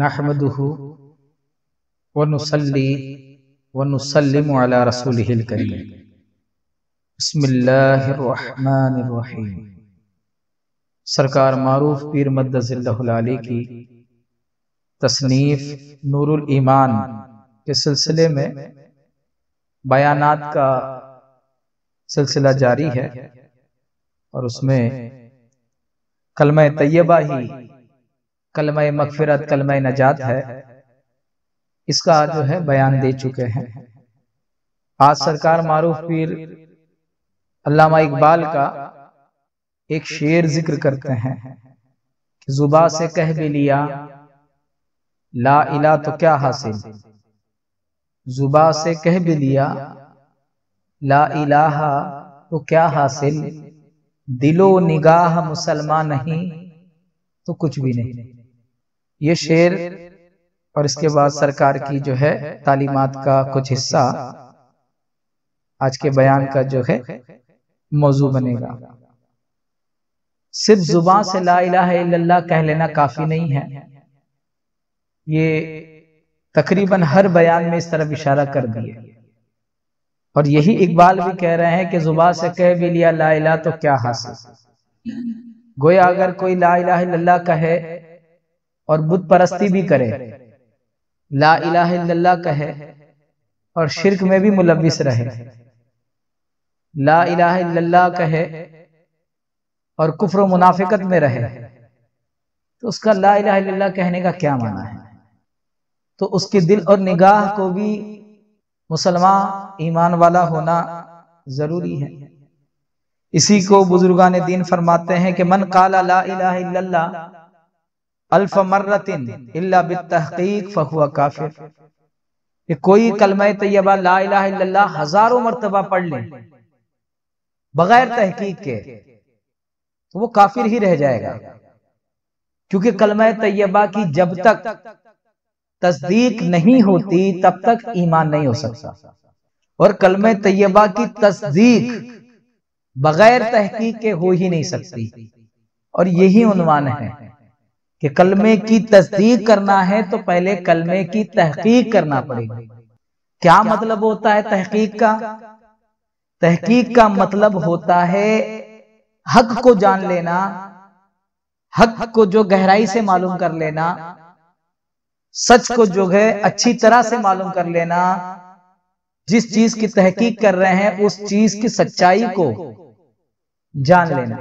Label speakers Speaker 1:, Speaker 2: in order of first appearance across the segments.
Speaker 1: نحمده ونصلي ونسلم على رسوله الكريم. بسم اللہ الرحمن الرحیم سرکار معروف پیر مدز اللہ العلی کی تصنیف نور الایمان کے سلسلے میں بیانات کا سلسلہ جاری ہے اور اس میں کلمہ طیبہ ہی کلمہ مغفرت، کلمہ نجات ہے۔ اس کا جو ہے بیان دے چکے ہیں۔ آج سرکار معروف پیر علامہ اقبال کا ایک شعر ذکر کرتے ہیں کہ زبا سے کہہ بھی لیا، لا الہ تو کیا حاصل؟ زبا سے کہہ بھی لیا، لا الہ تو کیا حاصل؟ دل و نگاہ مسلمان نہیں تو کچھ بھی نہیں۔ یہ شعر اور اس کے بعد سرکار کی جو ہے تعلیمات کا کچھ حصہ آج کے بیان کا جو ہے موضوع بنے گا۔ صرف زبان سے لا الہ الا اللہ کہہ لینا کافی نہیں ہے۔ یہ تقریباً ہر بیان میں اس طرح اشارہ کر دیے۔ اور یہی اقبال بھی کہہ رہے ہیں کہ زبان سے کہہ بھی لیا لا الہ تو کیا حاصل؟ گویا اگر کوئی لا الہ الا اللہ کہے اور بت پرستی بھی کرے۔ لا الہ الا اللہ کہے اور شرک میں بھی ملوث رہے۔ لا الہ الا اللہ کہے اور کفر و منافقت میں رہے۔ تو اس کا لا الہ الا اللہ کہنے کا کیا معنی ہے؟ تو اس کے دل اور نگاہ کو بھی مسلمان ایمان والا ہونا ضروری ہے۔ اسی کو بزرگان دین فرماتے ہیں کہ من قال لا الہ الا اللہ الف مرتن اللہ بالتحقیق فہو کافر۔ کہ کوئی کلمہ طیبہ لا الہ الا اللہ ہزاروں مرتبہ پڑھ لیں بغیر تحقیق کے، تو وہ کافر ہی رہ جائے گا۔ کیونکہ کلمہ طیبہ کی جب تک تصدیق نہیں ہوتی، تب تک ایمان نہیں ہو سکتا۔ اور کلمہ طیبہ کی تصدیق بغیر تحقیق کے ہو ہی نہیں سکتی۔ اور یہی عنوان ہے۔ کہ کلمے کی تصدیق کرنا ہے تو پہلے کلمے کی تحقیق کرنا پڑے۔ گا کیا مطلب ہوتا ہے تحقیق کا؟ تحقیق کا مطلب ہوتا ہے حق کو جان لینا حق کو جو گہرائی سے معلوم کر لینا سچ کو جو ہے اچھی طرح سے معلوم کر لینا جس چیز کی تحقیق کر رہے ہیں اس چیز کی سچائی کو جان لینا۔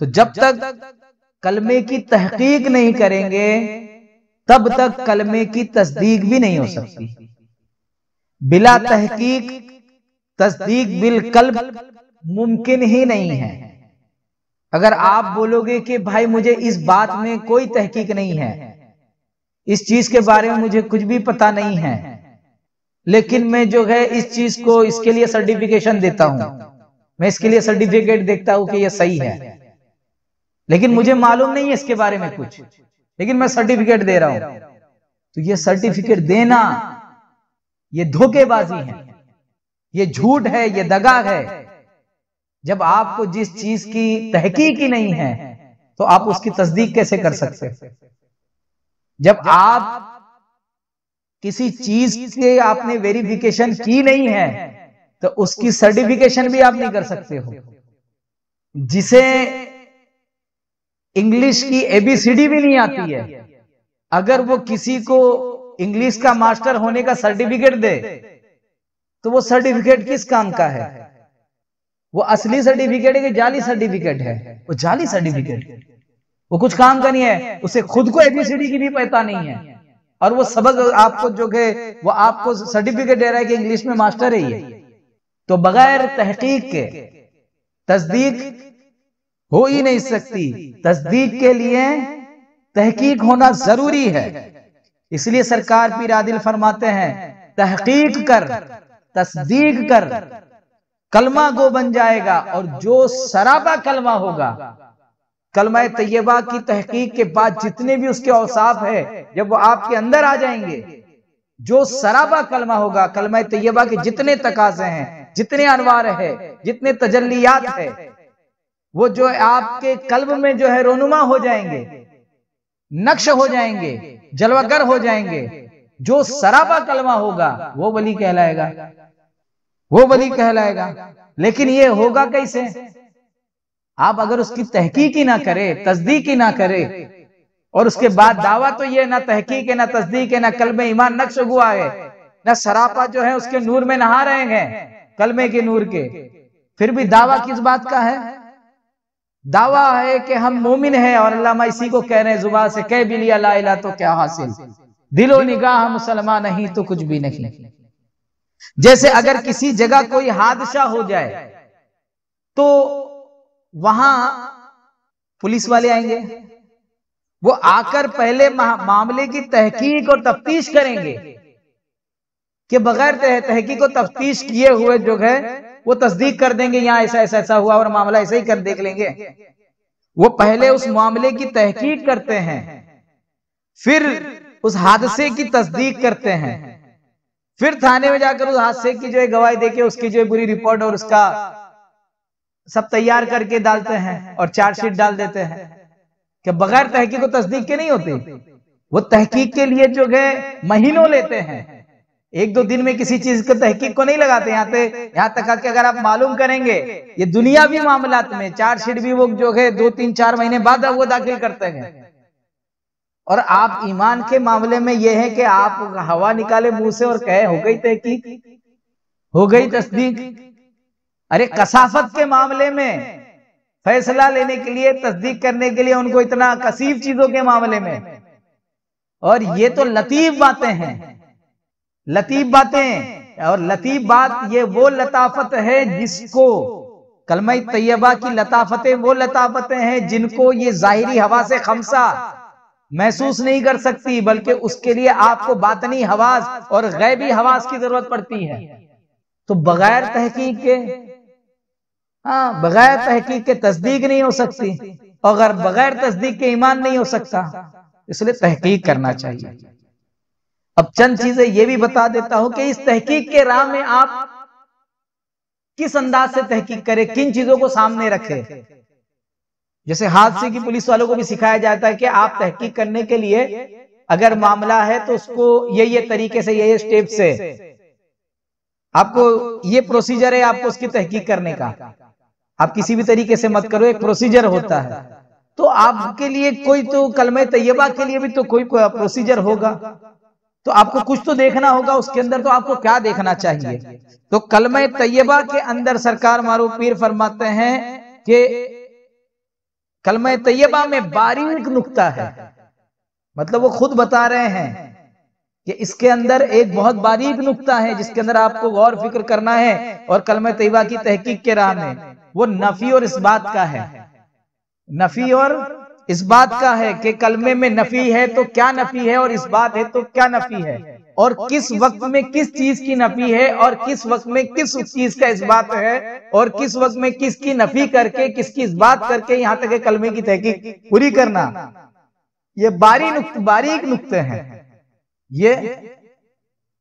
Speaker 1: تو جب تک کلمے کی تحقیق نہیں کریں گے تب تک کلمے کی تصدیق بھی نہیں ہو سکتی۔ بلا تحقیق تصدیق بالقلب ممکن ہی نہیں ہے۔ اگر آپ بولو گے کہ بھائی مجھے اس بات میں کوئی تحقیق نہیں ہے۔ اس چیز کے بارے میں مجھے کچھ بھی پتا نہیں ہے۔ لیکن میں جو ہے اس چیز کو اس کے لیے سرٹیفکیشن دیتا ہوں۔ میں اس کے لیے سرٹیفکیٹ دیکھتا ہوں کہ یہ صحیح ہے۔ لیکن مجھے معلوم نہیں ہے اس کے بارے میں کچھ۔ لیکن میں سرٹیفکیٹ دے رہا ہوں۔ تو یہ سرٹیفکیٹ دینا۔ یہ دھوکے بازی ہے۔ یہ جھوٹ ہے یہ دگا ہے۔ جب آپ کو جس چیز کی تحقیق ہی نہیں ہے تو آپ اس کی تصدیق کیسے کر سکتے جب آپ کسی چیز کے آپ نے ویریفیکیشن کی نہیں ہے تو اس کی سرٹیفکیشن بھی آپ نہیں کر سکتے ہو۔ جسے انگلش کی اے بی سی ڈی بھی نہیں آتی ہے۔ اگر وہ کسی کو انگلش کا ماسٹر ہونے کا سرٹیفکیٹ دے، تو وہ سرٹیفکیٹ کس کام کا ہے؟ وہ اصلی سرٹیفکیٹ ہے کہ جعلی سرٹیفکیٹ ہے؟ وہ جعلی سرٹیفکیٹ۔ وہ کچھ کام کا نہیں ہے، اسے خود کو اے بی سی ڈی کی بھی پتا نہیں ہے۔ اور وہ سبق آپ کو جو کہ وہ آپ کو سرٹیفکیٹ دے رہا ہے کہ انگلش میں ماسٹر ہے یہ۔ تو بغیر تحقیق کے تصدیق ہو ہی نہیں سکتی۔ تصدیق کے لیے تحقیق ہونا ضروری ہے۔ اس لیے سرکار پیر عادل فرماتے ہیں، تحقیق کر، تصدیق کر۔ کلمہ گو بن جائے گا اور جو سرابا کلمہ ہوگا، کلمہ طیبہ کی تحقیق کے بعد جتنے بھی اس کے اوصاف ہے جب وہ آپ کے اندر آ جائیں گے، جو سرابا کلمہ ہوگا، کلمہ طیبہ کے جتنے تقاضے ہیں، جتنے انوار ہے جتنے تجلیات ہے وہ جو آپ کے قلب میں جو ہے رونما ہو جائیں گے، نقش ہو جائیں گے، جلوگر ہو جائیں گے، جو سراپا کلمہ ہوگا، وہ ولی کہلائے گا۔ وہ ولی کہلائے گا۔ لیکن یہ ہوگا کیسے؟ آپ اگر اس کی تحقیق ہی نہ کرے، تصدیق ہی نہ کرے، اور اس کے بعد دعویٰ تو یہ نہ تحقیق ہے، نہ تصدیق ہے، نہ کلمہ ایمان نقش ہوا ہے، نہ سراپا جو ہے اس کے نور میں نہا رہے ہیں کلمے کے نور کے۔ پھر بھی دعویٰ کس بات کا ہے؟ دعویٰ ہے کہ ہم مومن ہیں اور اللہ اسی کو کہہ رہے ہیں زبان سے کہہ بھی لیا، لا الہ تو کیا حاصل؟ دل و نگاہ مسلمان نہیں تو کچھ بھی نہیں۔ جیسے اگر کسی جگہ کوئی حادثہ ہو جائے، تو وہاں پولیس والے آئیں گے۔ وہ آ کر پہلے معاملے کی تحقیق اور تفتیش کریں گے۔ کہ بغیر تحقیق و تفتیش کیے ہوئے جو ہے وہ تصدیق کر دیں گے، یہاں ایسا ایسا ایسا ہوا اور معاملہ ایسا ہی کر دیکھ لیں گے۔ وہ پہلے اس معاملے کی تحقیق کرتے ہیں، پھر اس حادثے کی تصدیق کرتے ہیں۔ پھر تھانے میں جا کر اس حادثے کی جو ہے گواہی دے کے اس کی جو ہے بری رپورٹ اور اس کا سب تیار کر کے ڈالتے ہیں اور چارج شیٹ ڈال دیتے ہیں۔ کہ بغیر تحقیق و تصدیق کے نہیں ہوتے، وہ تحقیق کے لیے جو ہے مہینوں لیتے ہیں۔ ایک دو دن میں کسی چیز کو تحقیق کو نہیں لگاتے یہاں یہاں تک کہ اگر آپ معلوم کریں گے، یہ دنیا بھی معاملات میں چار شیٹ بھی وہ جو ہے دو تین چار مہینے بعد وہ داخل کرتے ہیں۔ اور آپ ایمان کے معاملے میں یہ ہے کہ آپ ہوا نکالے منہ سے اور کہے، ہو گئی تحقیق، ہو گئی تصدیق۔ ارے کسافت کے معاملے میں فیصلہ لینے کے لیے، تصدیق کرنے کے لیے ان کو اتنا کثیف چیزوں کے معاملے میں۔ اور یہ تو لطیف باتیں ہیں۔ لطیف باتیں۔ اور لطیف بات یہ وہ لطافت ہے جس کو کلمہ طیبہ کی لطافتیں وہ لطافتیں ہیں جن کو یہ ظاہری ہوا سے خمسہ محسوس نہیں کر سکتی، بلکہ اس کے لیے آپ کو باطنی حواس اور غیبی حواس کی ضرورت پڑتی ہے۔ تو بغیر تحقیق کے ہاں بغیر تحقیق کے تصدیق نہیں ہو سکتی۔ اگر بغیر تصدیق کے ایمان نہیں ہو سکتا، اس لیے تحقیق کرنا چاہیے۔ اب چند چیزیں یہ بھی بتا دیتا ہوں کہ اس تحقیق کے راہ میں آپ کس انداز سے تحقیق کرے کن چیزوں کو سامنے رکھے جیسے حادثے کی پولیس والوں کو بھی سکھایا جاتا ہے کہ آپ تحقیق کرنے کے لیے اگر معاملہ ہے تو اس کو یہ یہ طریقے سے، یہ سٹیپ سے۔ آپ کو یہ پروسیجر ہے، آپ کو اس کی تحقیق کرنے کا۔ آپ کسی بھی طریقے سے مت کرو، ایک پروسیجر ہوتا ہے۔ تو آپ کے لیے کوئی تو کلمہ طیبہ کے لیے بھی تو کوئی پروسیجر ہوگا۔ تو آپ کو کچھ تو دیکھنا ہوگا اس کے اندر تو آپ کو کیا دیکھنا چاہیے؟ تو کلمہ طیبہ کے اندر سرکار مارو پیر فرماتے ہیں کہ کلمہ طیبہ میں باریک نکتہ ہے۔ مطلب وہ خود بتا رہے ہیں کہ اس کے اندر ایک بہت باریک نکتہ ہے جس کے اندر آپ کو غور فکر کرنا ہے اور کلمہ طیبہ کی تحقیق کے راہ میں وہ نفی اور اس بات کا ہے۔ نفی اور اس بات کا ہے کہ کلمے میں نفی ہے تو کیا نفی ہے اور اس بات ہے تو کیا نفی ہے؟ اور کس وقت میں کس چیز کی نفی ہے اور کس وقت میں کس چیز کا اس بات ہے؟ اور کس وقت میں کس کی نفی کر کے، کس کی اس بات کر کے یہاں تک کلمے کی تحقیق پوری کرنا؟ یہ باریک نکتے ہیں۔ یہ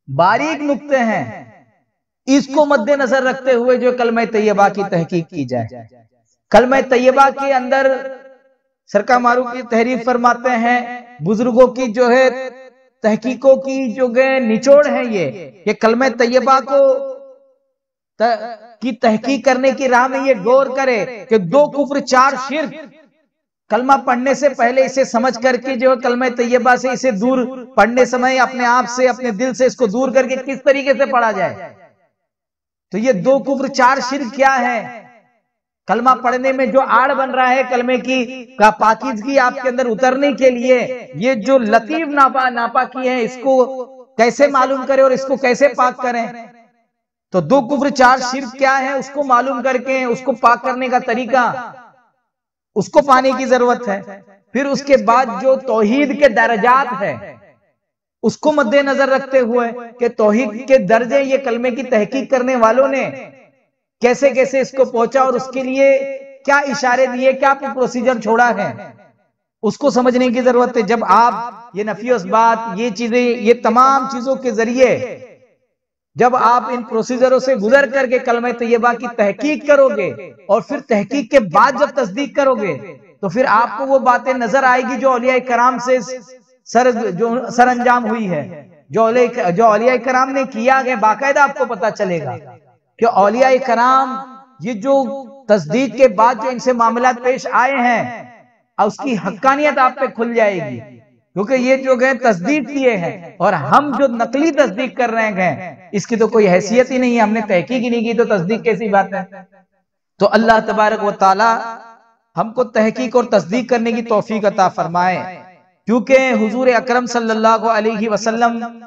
Speaker 1: باریک نکتے ہیں۔ اس کو مد نظر رکھتے ہوئے جو کلمہ طیبہ کی تحقیق کی جائے۔ کلمہ طیبہ کے اندر سرکا مارو کی تحریر فرماتے ہیں، بزرگوں کی جو ہے، تحقیقوں کی جو گئے نچوڑ ہے یہ کہ کلمہ طیبہ کو کی تحقیق کرنے کی راہ میں یہ غور کرے کہ دو کفر، چار شرک۔ کلمہ پڑھنے سے پہلے اسے سمجھ کر کے جو کلمہ طیبہ سے اسے دور پڑھنے سمے اپنے آپ سے، اپنے دل سے اس کو دور کر کے کس طریقے سے پڑھا جائے۔ تو یہ دو کفر، چار شرک کیا ہے کلمہ پڑھنے میں جو آڑ بن رہا ہے کلمے کی پاکیزگی آپ کے اندر اترنے کے لیے یہ جو لطیف ناپا ناپا کی ہے، اس کو کیسے معلوم کرے اور اس کو کیسے پاک کریں؟ تو دو کفر، چار شرک کیا ہے اس کو معلوم کر کے، اس کو پاک کرنے کا طریقہ، اس کو پانے کی ضرورت ہے۔ پھر اس کے بعد جو توحید کے درجات ہے اس کو مد نظر رکھتے ہوئے کہ توحید کے درجے یہ کلمے کی تحقیق کرنے والوں نے کیسے کیسے اس کو پہنچا اور اس کے لیے کیا اشارے دیے، کیا پروسیجر چھوڑا ہے؟ اس کو سمجھنے کی ضرورت ہے۔ جب آپ یہ نفی اس بات یہ چیزیں، یہ تمام چیزوں کے ذریعے جب آپ ان پروسیجروں سے گزر کر کے کلمہ طیبہ کی تحقیق کرو گے اور پھر تحقیق کے بعد جب تصدیق کرو گے، تو پھر آپ کو وہ باتیں نظر آئے گی جو اولیاء کرام سے سر، جو سر انجام ہوئی ہے۔ جو اولیاء جو اولیاء کرام نے کیا گیا باقاعدہ آپ کو پتا چلے گا۔ کہ اولیاء کرام یہ جو تصدیق کے بعد جو ان سے معاملات پیش آئے ہیں اس کی حقانیت آپ پہ کھل جائے گی۔ کیونکہ یہ جو گئے تصدیق کیے ہیں اور ہم جو نقلی تصدیق کر رہے ہیں، اس کی تو کوئی حیثیت ہی نہیں ہے۔ ہم نے تحقیق ہی نہیں کی تو تصدیق کیسی بات ہے؟ تو اللہ تبارک و تعالی ہم کو تحقیق اور تصدیق کرنے کی توفیق عطا فرمائے۔ کیونکہ حضور اکرم صلی اللہ علیہ وسلم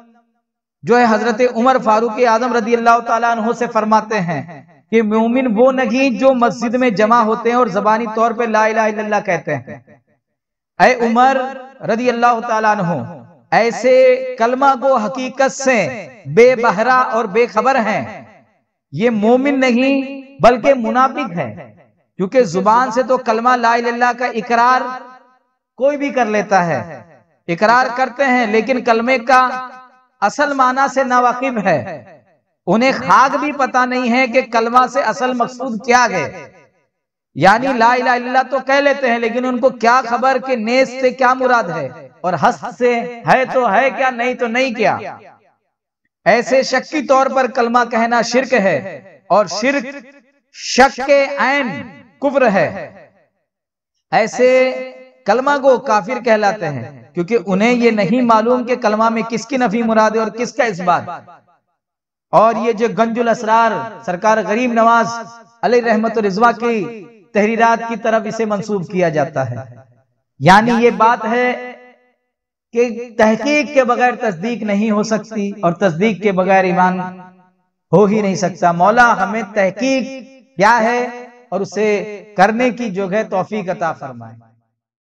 Speaker 1: جو ہے حضرت عمر فاروق اعظم رضی اللہ تعالیٰ عنہ سے فرماتے ہیں کہ مومن وہ نہیں جو مسجد میں جمع ہوتے ہیں اور زبانی طور پہ لا الہ الا اللہ کہتے ہیں۔ اے عمر رضی اللہ تعالیٰ عنہ، ایسے کلمہ کو حقیقت سے بے بہرا اور بے خبر ہیں۔ یہ مومن نہیں بلکہ منافق ہے کیونکہ زبان سے تو کلمہ لا الہ اللہ کا اقرار کوئی بھی کر لیتا ہے۔ اقرار کرتے ہیں لیکن کلمے کا اصل معنی سے ناواقف ہے۔ انہیں خاک بھی پتا نہیں ہے کہ کلمہ سے اصل مقصود کیا گئے یعنی لا الہ الا اللہ تو کہہ لیتے ہیں، لیکن ان کو کیا خبر کہ نیس سے کیا مراد ہے؟ اور ہست سے ہے تو ہے کیا، نہیں تو نہیں کیا؟ ایسے شکی طور پر کلمہ کہنا شرک ہے۔ اور شرک شک کے عین کفر ہے۔ ایسے کلمہ کو کافر کہلاتے ہیں۔ کیونکہ انہیں یہ نہیں معلوم کہ کلمہ میں کس کی نفی مراد ہے اور کس کا اس بات اور یہ جو گنج الاسرار سرکار غریب نواز علیہ رحمت رضوا کی تحریرات کی طرف اسے منسوب کیا جاتا ہے۔ یعنی یہ بات ہے کہ تحقیق کے بغیر تصدیق نہیں ہو سکتی اور تصدیق کے بغیر ایمان ہو ہی نہیں سکتا۔ مولا ہمیں تحقیق کیا ہے اور اسے کرنے کی جو ہے توفیق عطا فرمائے۔